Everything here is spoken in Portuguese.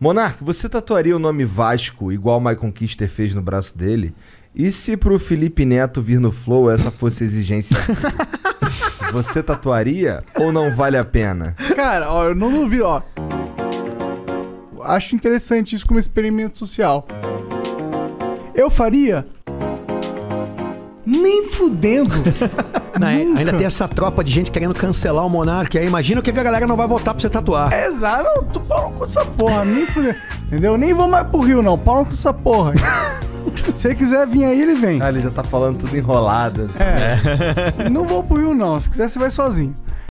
Monark, você tatuaria o nome Vasco igual o Michael Kister fez no braço dele? E se pro Felipe Neto vir no Flow essa fosse a exigência? você tatuaria ou não vale a pena? Cara, ó, eu não duvido, ó. Acho interessante isso como experimento social. Eu faria? Nem fudendo. É- ainda tem essa tropa de gente querendo cancelar o Monark. Aí imagina o que a galera não vai votar pra você tatuar. Exato, não, tu pau no cu dessa porra, nem fudendo. Entendeu? Nem vou mais pro Rio, não. Pau no cu dessa porra. Se ele quiser vir aí, ele vem. Ah, ele já tá falando tudo enrolado. É. Não vou pro Rio, não. Se quiser, você vai sozinho.